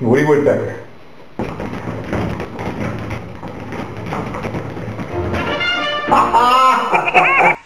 We Woodpecker. Ha!